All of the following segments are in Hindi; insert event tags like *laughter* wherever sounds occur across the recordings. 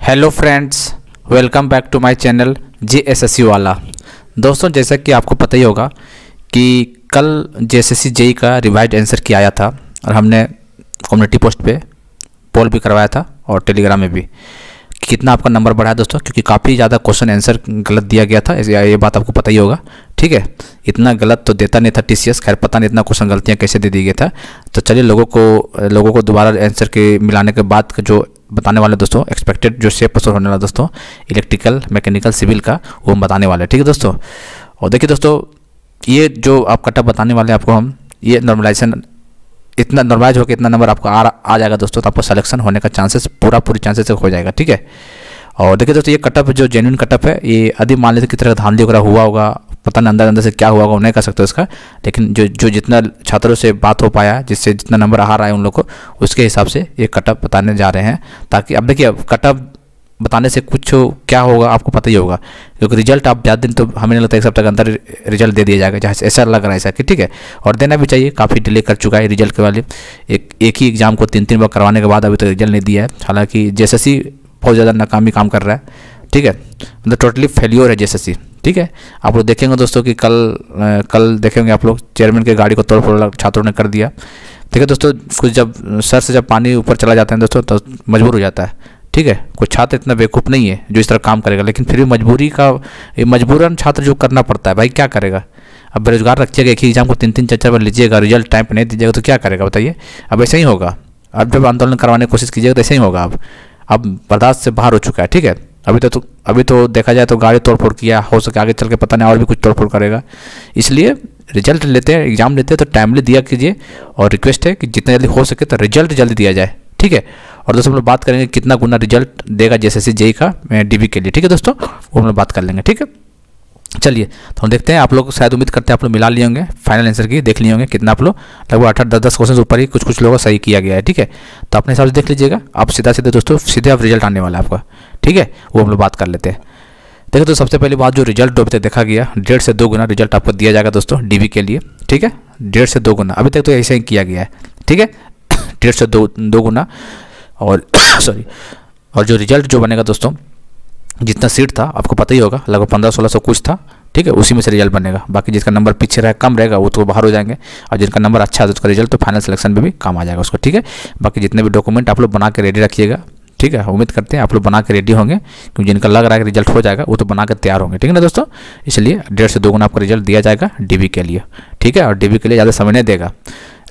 Hello friends welcome back to my channel J S S वाला। दोस्तों, जैसा कि आपको पता ही होगा कि कल जे एस एस जेई का रिवाइड आंसर किया आया था और हमने कम्युनिटी पोस्ट पे पोल भी करवाया था और टेलीग्राम में भी। कि कितना आपका नंबर बढ़ा है दोस्तों? क्योंकि काफ़ी ज़्यादा क्वेश्चन आंसर गलत दिया गया था ये बात आपको पता ही होगा। ठीक है, इतना गलत तो देता नहीं था टीसीएस खैर पता नहीं इतना क्वेश्चन गलतियाँ कैसे दे दी गया था। तो चलिए लोगों को लोगों को दोबारा आंसर के मिलाने के बाद जो बताने वाले दोस्तों एक्सपेक्टेड जो शेप पर होने वाला दोस्तों इलेक्ट्रिकल मैकेनिकल सिविल का, वो हम बताने वाले ठीक है दोस्तों? और देखिए दोस्तों, ये जो आप कटअप बताने वाले हैं आपको हम, ये नॉर्मलाइजेशन इतना नॉर्मलाइज होकर इतना नंबर आपको आ आ जाएगा दोस्तों तो आपको सलेक्शन होने का चांसेस पूरा पूरी चांसेस हो जाएगा, ठीक है? और देखिए दोस्तों, ये कटअप जो जेन्यून कटअप है, ये अधिक मान लेते किस तरह धांधली वगैरह हुआ होगा पता नहीं अंदर अंदर से क्या हुआ होगा नहीं कर सकते उसका लेकिन जो जो जितना छात्रों से बात हो पाया, जिससे जितना नंबर आ रहा है उन लोग को, उसके हिसाब से ये कटअप बताने जा रहे हैं। ताकि अब देखिए कटअप बताने से कुछ क्या होगा, आपको पता ही होगा। क्योंकि रिज़ल्ट आप ज़्यादा दिन तो हमें नहीं लगता एक सप्ताह के अंदर रिज़ल्ट दे दिया जाएगा, जहाँ ऐसा लग रहा है ऐसा कि ठीक है। और देना भी चाहिए, काफ़ी डिले कर चुका है रिज़ल्ट के वाले। एक एक ही एग्ज़ाम को तीन तीन बार करवाने के बाद अभी तक तो रिज़ल्ट नहीं दिया है। हालाँकि जैसे बहुत ज़्यादा नाकामी काम कर रहा है। ठीक है? मतलब टोटली फेल्योर है जैसे सी ठीक है? आप लोग देखेंगे दोस्तों कि कल कल देखेंगे आप लोग चेयरमैन के गाड़ी को तोड़ फोड़ छात्रों ने कर दिया। ठीक है दोस्तों, कुछ जब, सर से जब पानी ऊपर चला जाता है दोस्तों तो मजबूर हो जाता है, ठीक है? कोई छात्र इतना बेवकूफ़ नहीं है जो इस तरह काम करेगा, लेकिन फिर भी मजबूरी का मजबूरन छात्र जो करना पड़ता है, भाई क्या करेगा? अब बेरोजगार रखिएगा, एक ही एग्ज़ाम को तीन तीन चार चार बार लीजिएगा रिज़ल्ट टाइम पर नहीं दीजिएगा तो क्या करेगा बताइए? अब ऐसे ही होगा। अब जब आंदोलन करवाने की कोशिश कीजिएगा तो ऐसे ही होगा अब। अब बर्दाश्त से बाहर हो चुका है, ठीक है? अभी तो, तो अभी तो देखा जाए तो गाड़ी तोड़फोड़ किया हो सके आगे चल के पता नहीं और भी कुछ तोड़फोड़ करेगा। इसलिए रिज़ल्ट लेते हैं एग्ज़ाम लेते हैं तो टाइमली दिया कीजिए और रिक्वेस्ट है कि जितना जल्दी हो सके तो रिज़ल्ट जल्दी दिया जाए ठीक है? और दोस्तों हम लोग बात करेंगे कितना गुना रिज़ल्ट देगा जैसे जेई का डीबी के लिए ठीक है दोस्तों? वो हम लोग बात कर लेंगे ठीक है? चलिए तो हम देखते हैं, आप लोग शायद उम्मीद करते हैं आप लोग मिला लिए होंगे फाइनल आंसर की, देख लिए होंगे कितना आप लोग, लगभग अठारह दस दस क्वेश्चन ऊपर ही कुछ कुछ लोगों का सही किया गया है, ठीक है? तो अपने हिसाब से देख लीजिएगा, आप सीधा सीधे दोस्तों, सीधे आप रिज़ल्ट आने वाला है आपका, ठीक है? वो हम लोग बात कर लेते हैं। देखो तो सबसे पहली बात, जो रिज़ल्ट अभी तक देखा गया, डेढ़ से दो गुना रिज़ल्ट आपको दिया जाएगा दोस्तों डी के लिए, ठीक है? डेढ़ से दो गुना, अभी तक तो ऐसे ही किया गया है, ठीक है? *coughs* डेढ़ से दो दो गुना, और *coughs* सॉरी और जो रिज़ल्ट जो बनेगा दोस्तों जितना सीट था, आपको पता ही होगा, लगभग पंद्रह, सोलह सौ कुछ था, ठीक है, उसी में से रिज़ल्ट बनेगा। बाकी जिसका नंबर पीछे रहे, कम रहेगा, वो तो बाहर हो जाएँगे, और जिनका नंबर अच्छा है, उसका रिज़ल्ट तो फाइनल सिलेक्शन में भी काम आ जाएगा उसको, ठीक है? बाकी जितने भी डॉक्यूमेंट आप लोग बना के रेडी रखिएगा, ठीक है? उम्मीद करते हैं आप लोग बना के रेडी होंगे, क्योंकि जिनका लग रहा है रिज़ल्ट हो जाएगा, वो तो बना कर तैयार होंगे, ठीक है ना दोस्तों? इसलिए डेढ़ से दो गुना आपका रिज़ल्ट दिया जाएगा डीबी के लिए, ठीक है? और डीबी के लिए ज़्यादा समय नहीं देगा।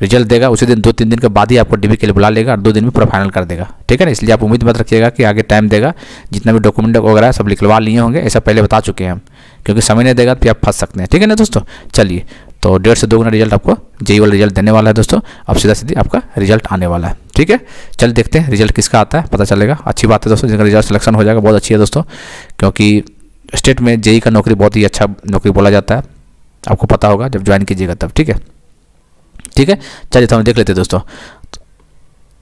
रिज़ल्ट देगा, उसी दिन दो तीन दिन के बाद ही आपको डीबी के लिए बुला लेगा और दो दिन में पूरा फाइनल कर देगा। ठीक है ना? इसलिए आप उम्मीद मत रखिएगा कि आगे टाइम देगा। जितना भी डॉक्यूमेंट वगैरह सब लिखवा लिए होंगे, ऐसा पहले बता चुके हैं हम, क्योंकि समय नहीं देगा तो आप फंस सकते हैं। ठीक है ना दोस्तों? चलिए तो डेढ़ से दो गुना रिज़ल्ट आपको जेई वाला रिज़ल्ट देने वाला है दोस्तों। अब सीधा सीधी आपका रिज़ल्ट आने वाला है। ठीक है? चल देखते हैं रिज़ल्ट किसका आता है, पता चलेगा। अच्छी बात है दोस्तों, जिनका रिज़ल्ट सिलेक्शन हो जाएगा, बहुत अच्छी है दोस्तों, क्योंकि स्टेट में जेई का नौकरी बहुत ही अच्छा नौकरी बोला जाता है। आपको पता होगा, जब ज्वाइन कीजिएगा तब। ठीक है? ठीक है? चलिए तो हम देख लेते हैं दोस्तों।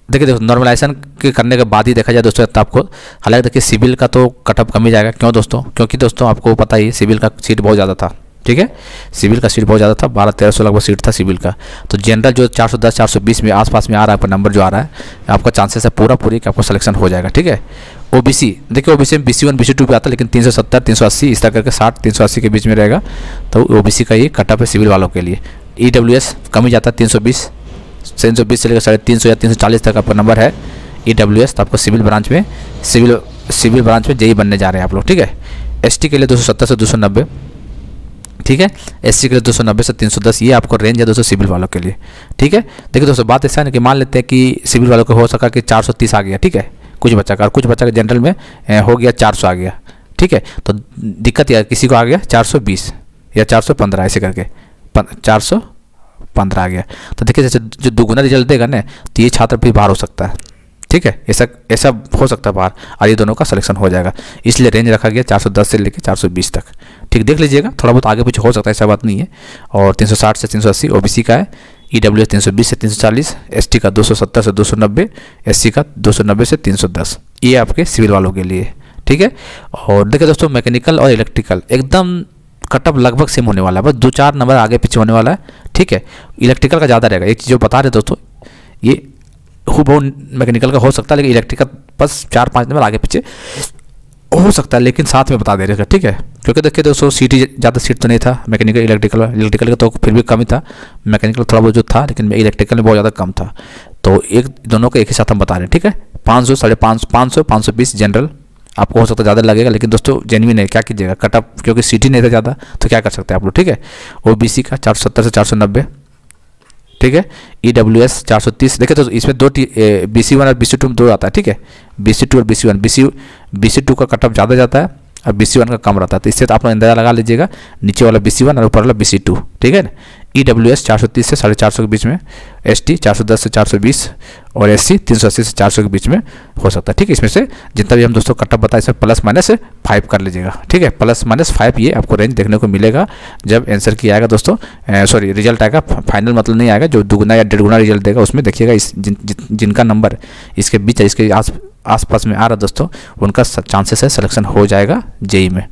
देखिए देखो नॉर्मलाइजेशन के करने के बाद ही देखा जाए दोस्तों तो आपको हालाँकि देखिए सिविल का तो कटअप कम ही जाएगा। क्यों दोस्तों? क्योंकि दोस्तों, आपको पता ही सिविल का सीट बहुत ज़्यादा था, ठीक है? सिविल का सीट बहुत ज़्यादा था, बारह तेरह सौ लगभग सीट था सिविल का। तो जनरल जो चार सौ दस, चार सौ बीस में आसपास में आ रहा है, आपका नंबर जो आ रहा है, आपका चांसेस है पूरा पूरी कि आपको सिलेक्शन हो जाएगा, ठीक है? ओ बी सी देखिए ओ बी सी में B C one B C two भी आता है, लेकिन तीन सौ सत्तर, तीन सौ अस्सी, इस तरह करके साठ, तीन सौ अस्सी के बीच में रहेगा। तो ओ बी सी का ये कटअप है सिविल वालों के लिए। ई डब्ल्यू एस कम ही जाता है तीन सौ बीस, तीन सौ बीस से लेकर साढ़े तीन सौ या तीन सौ चालीस तक आपका नंबर है ई डब्ल्यू एस तो आपको सिविल ब्रांच में, सिविल सिविल ब्रांच में जेई बनने जा रहे हैं आप लोग, ठीक है? एस टी के लिए दो सौ सत्तर से दो सौ नब्बे, ठीक है? एससी के लिए दो सौ नब्बे से तीन सौ दस, ये आपको रेंज है दोस्तों सिविल वालों के लिए, ठीक है? देखिए दोस्तों, बात ऐसा है ना कि मान लेते हैं कि सिविल वालों को हो सका कि चार सौ तीस आ गया, ठीक है? कुछ बच्चा का, और कुछ बच्चा का जनरल में हो गया चार सौ आ गया, ठीक है? तो दिक्कत यह किसी को आ गया चार सौ बीस या चार सौ पंद्रह, ऐसे करके चार सौ पंद्रह आ गया। तो देखिए, जैसे जो दोगुना रिज़ल्ट देगा ना तो ये छात्र भी बाहर हो सकता है। ठीक है? ऐसा ऐसा हो सकता है बाहर। और ये दोनों का सिलेक्शन हो जाएगा। इसलिए रेंज रखा गया 410 से लेकर 420 तक। ठीक, देख लीजिएगा। थोड़ा बहुत आगे पीछे हो सकता है, ऐसा बात नहीं है। और 360 से 380 ओबीसी का है। ई डब्ल्यू एस तीन सौ बीस से तीन सौ चालीस एस टी का दो सौ सत्तर से दो सौ नब्बे एस सी का दो सौ नब्बे से तीन सौ दस। ये आपके सिविल वालों के लिए। ठीक है? और देखिए दोस्तों मैकेनिकल और इलेक्ट्रिकल एकदम कटअप लगभग सेम होने वाला है। बस दो चार नंबर आगे पीछे होने वाला है। ठीक है? इलेक्ट्रिकल का ज़्यादा रहेगा। एक चीज़ जो बता रहे दोस्तों, ये खूब मैकेनिकल का हो सकता है, लेकिन इलेक्ट्रिकल बस चार पाँच नंबर आगे पीछे हो सकता है, लेकिन साथ में बता दे रहे ठीक है? क्योंकि देखिए दोस्तों सीटी ज़्यादा सीट तो नहीं था। मैकेनिकल इलेक्ट्रिकल इलेक्ट्रिकल का तो फिर भी कम ही था। मैकेनिकल थोड़ा बहुत जो था, लेकिन इलेक्ट्रिकल में बहुत ज़्यादा कम था। तो एक, दोनों को एक ही साथ हम बता रहे हैं। ठीक है? पाँच सौ, साढ़े पाँच पाँच सौ पाँच सौ बीस जनरल आपको हो सकता है ज़्यादा लगेगा, लेकिन दोस्तों जेनविन है। क्या कीजिएगा? कट अप क्योंकि सीटी नहीं था ज़्यादा तो क्या कर सकते हैं आप लोग? ठीक है? ओ बी सी का चार सौ सत्तर से चार सौ नब्बे। ठीक है? ई डब्ल्यू एस चार सौ तीस। देखिए तो इसमें दो बी सी वन और बी सी टू में दो आता है, ठीक है? बी सी टू और B C one B C B C B C cutoff ज़्यादा जाता है और बी सी वन का कम रहता है। तो इससे तो आप अंदाज़ा लगा लीजिएगा, नीचे वाला बी सी वन और ऊपर वाला बी सी टू ठीक है ना? ई डब्ल्यू एस चार सौ तीस से साढ़े चार सौ के बीच में एस टी चार सौ दस से चार सौ बीस और एस सी तीन सौ अस्सी से चार सौ के बीच में हो सकता है। ठीक है इसमें से जितना भी हम दोस्तों कटअप बताए इसमें प्लस माइनस फाइव कर लीजिएगा। ठीक है प्लस माइनस फाइव ये आपको रेंज देखने को मिलेगा। जब आंसर की आएगा दोस्तों सॉरी रिज़ल्ट आएगा फाइनल मतलब नहीं आएगा जो दुगुना या डेढ़ गुना रिज़ल्ट देगा उसमें देखिएगा इस जिन, जिनका नंबर इसके बीच इसके आस आसपास में आ रहा दोस्तों उनका चांसेस है सिलेक्शन हो जाएगा जेई में।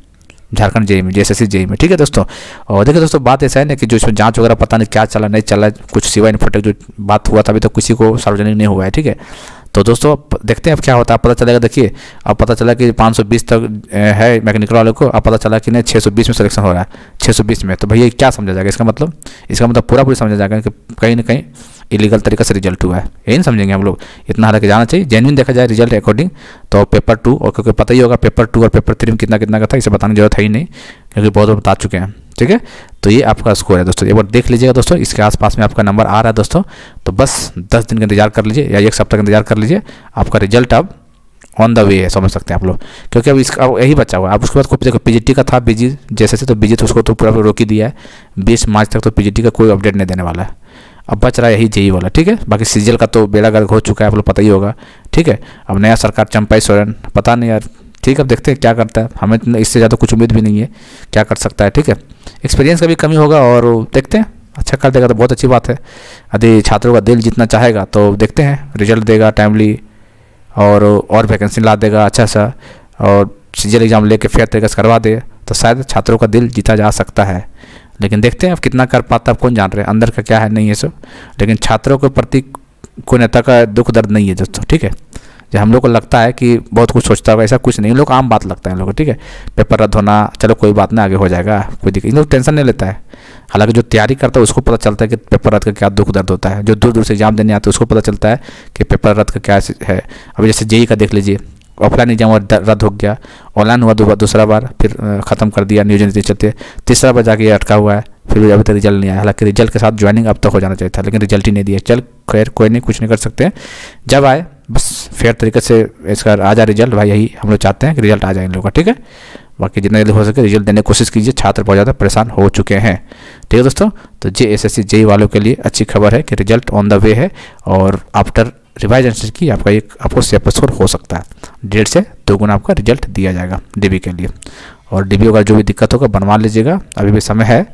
झारखंड जेई में जे एस में, ठीक है दोस्तों? और देखिए दोस्तों, बात ऐसा है ना कि जो इसमें जाँच वगैरह पता नहीं क्या चला, नहीं चला, कुछ सिवा इन्फोटेक जो बात हुआ था अभी तो किसी को सार्वजनिक नहीं हुआ है, ठीक है? तो दोस्तों देखते हैं अब क्या होता है पता चलेगा, देखिए, अब पता चला कि 520 तक है मैकेनिकल वाले को, अब पता चला कि नहीं 620 में सिलेक्शन हो रहा है 620 में तो भैया क्या समझा जाएगा इसका मतलब? इसका मतलब पूरा पूरी समझा जाएगा कि कहीं ना कहीं इलीगल तरीके से रिज़ल्ट हुआ है। यही समझेंगे हम लोग। इतना हालाँकि जाना चाहिए। जेन्यून देखा जाए रिज़ल्ट अकॉर्डिंग तो पेपर टू और क्योंकि पता ही होगा पेपर टू और पेपर थ्री में कितना कितना का था, इसे बताने की ज़रूरत है ही नहीं, क्योंकि बहुत लोग बता चुके हैं। ठीक है? तो ये आपका स्कोर है दोस्तों। एक बार देख लीजिएगा दोस्तों, इसके आसपास में आपका नंबर आ रहा है दोस्तों। तो बस दस दिन का इंतज़ार कर लीजिए या एक सप्ताह का इंतज़ार कर लीजिए। आपका रिज़ल्ट अब ऑन द वे है समझ सकते हैं आप लोग। क्योंकि अब इसका यही बचा हुआ है। अब उसके बाद कोई देखो पीजीटी का था बीजी जैसे से तो बीजी तो उसको तो पूरा रोक ही दिया है। बीस मार्च तक तो पीजीटी का कोई अपडेट नहीं देने वाला है। अब बच रहा है यही जेई वाला, ठीक है? बाकी सीजल का तो बेड़ा गर्क हो चुका है, आप लोग पता ही होगा, ठीक है? अब नया सरकार चंपाई सोरेन, पता नहीं यार, ठीक है? अब देखते हैं क्या करता है। हमें इससे ज़्यादा कुछ उम्मीद भी नहीं है, क्या कर सकता है, ठीक है? एक्सपीरियंस का भी कमी होगा और देखते हैं। अच्छा कर देगा तो बहुत अच्छी बात है। यदि छात्रों का दिल जितना चाहेगा तो देखते हैं रिज़ल्ट देगा टाइमली और और वैकेंसी ला देगा अच्छा सा और सीजल एग्ज़ाम लेके फेयर तरीके से करवा दे तो शायद छात्रों का दिल जीता जा सकता है। लेकिन देखते हैं अब कितना कर पाता है कौन जान रहे हैं? अंदर का क्या है? नहीं है सब। लेकिन छात्रों के प्रति कोई नेता का दुख दर्द नहीं है दोस्तों, ठीक है? जो हम लोग को लगता है कि बहुत कुछ सोचता होगा, ऐसा कुछ नहीं, लोग आम बात लगता है लोग ठीक है? पेपर रद्द होना, चलो कोई बात नहीं, आगे हो जाएगा, कोई दिक्कत इन लोग टेंशन नहीं लेता है। हालाँकि जो तैयारी करता है, उसको पता चलता है कि पेपर रद्द का क्या दुख दर्द होता है। जो दूर दूर से एग्ज़ाम देने आते हैं, उसको पता चलता है कि पेपर रद्द का क्या है। अभी जैसे जेई का देख लीजिए, ऑफलाइन एग्ज़ाम रद्द हो गया, ऑनलाइन हुआ, दूसरा बार, फिर ख़त्म कर दिया न्यूज़ नीति चलते। तीसरा बार जाके अटका हुआ है, फिर भी अभी तक रिज़ल्ट नहीं आया। हालाँकि रिज़ल्ट के साथ ज्वाइनिंग अब तक हो जाना चाहिए था, लेकिन रिज़ल्ट ही नहीं दिया। चल, खैर, कोई नहीं, कुछ नहीं कर सकते। जब आए बस फेयर तरीके से इसका आ जाए रिज़ल्ट भाई यही हम लोग चाहते हैं कि रिज़ल्ट आ जाए इन लोगों का, ठीक है? बाकी जितना जल्दी हो सके रिज़ल्ट देने की कोशिश कीजिए, छात्र बहुत ज़्यादा परेशान हो चुके हैं। ठीक है दोस्तों? तो J S S C JE वालों के लिए अच्छी खबर है कि रिज़ल्ट ऑन द वे है और आफ्टर रिवाइज आंसर की आपका एक, आपको सेपर स्कोर हो सकता है। डेढ़ से दो गुना आपका रिज़ल्ट दिया जाएगा डीबी के लिए। और डीबी का जो भी दिक्कत होगा बनवा लीजिएगा, अभी भी समय है,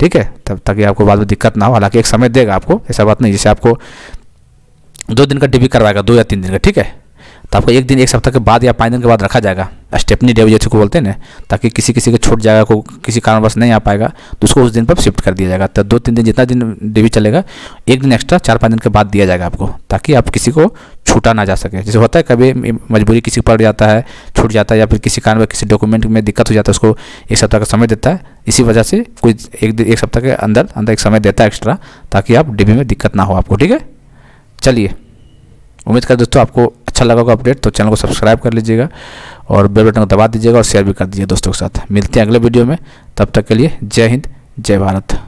ठीक है? तब ताकि आपको बाद में दिक्कत ना हो, हालाँकि एक समय देगा आपको, ऐसा बात नहीं, जैसे आपको दो दिन का डीबी करवाएगा, दो या तीन दिन का, ठीक है? तो आपको एक दिन, एक सप्ताह के बाद या पाँच दिन के बाद रखा जाएगा। स्टेपनी डे जैसे को बोलते हैं ना, ताकि किसी किसी के छूट जाएगा, को किसी कारणवश नहीं आ पाएगा तो उसको उस दिन पर शिफ्ट कर दिया जाएगा। तो दो, तीन दिन, जितना दिन डीवी चलेगा, एक दिन एक्स्ट्रा चार, पाँच दिन के बाद दिया जाएगा आपको, ताकि आप किसी को छूटा ना जा सके। जैसे होता है, कभी मजबूरी किसी पड़ जाता है, छूट जाता है, या फिर किसी कारण किसी डॉक्यूमेंट में दिक्कत हो जाता है, उसको एक सप्ताह का समय देता है, इसी वजह से कोई एक एक सप्ताह के अंदर अंदर एक समय देता है एक्स्ट्रा ताकि आप डीबी में दिक्कत ना हो आपको, ठीक है? चलिए। उम्मीद कर दोस्तों आपको अच्छा लगा होगा अपडेट तो चैनल को सब्सक्राइब कर लीजिएगा और बेल बटन को दबा दीजिएगा और शेयर भी कर दीजिए दोस्तों के साथ। मिलते हैं अगले वीडियो में, तब तक के लिए जय हिंद, जय भारत।